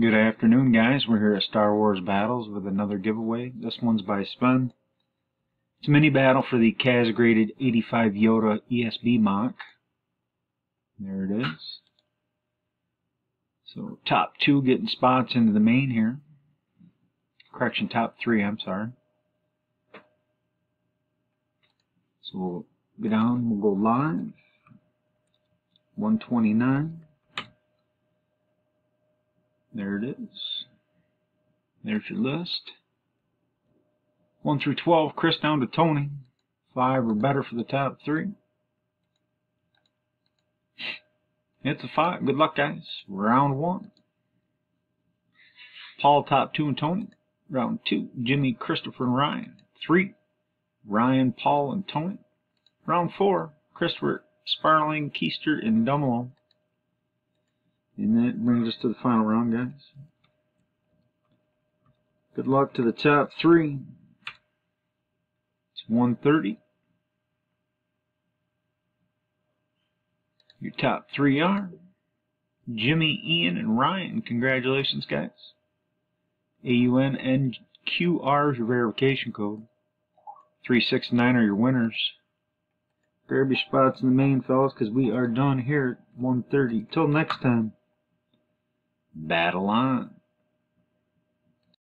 Good afternoon, guys. We're here at Star Wars Battles with another giveaway. This one's by Sven. It's a mini battle for the CAS graded 85 Yoda ESB MOC. There it is. So top two getting spots into the main here. Correction, top three, I'm sorry. So we'll go down, we'll go live. 129. There it is. There's your list. 1 through 12, Chris down to Tony. 5 or better for the top 3. It's a 5. Good luck, guys. Round 1. Paul, top 2, and Tony. Round 2, Jimmy, Christopher, and Ryan. 3, Ryan, Paul, and Tony. Round 4, Christopher, Sparling, Keister, and Dumelo. And that brings us to the final round, guys. Good luck to the top three. It's 130. Your top three are Jimmy, Ian, and Ryan. Congratulations, guys. AUNNQR is your verification code. 369 are your winners. Grab your spots in the main, fellas, because we are done here at 130. Till next time. Battle on.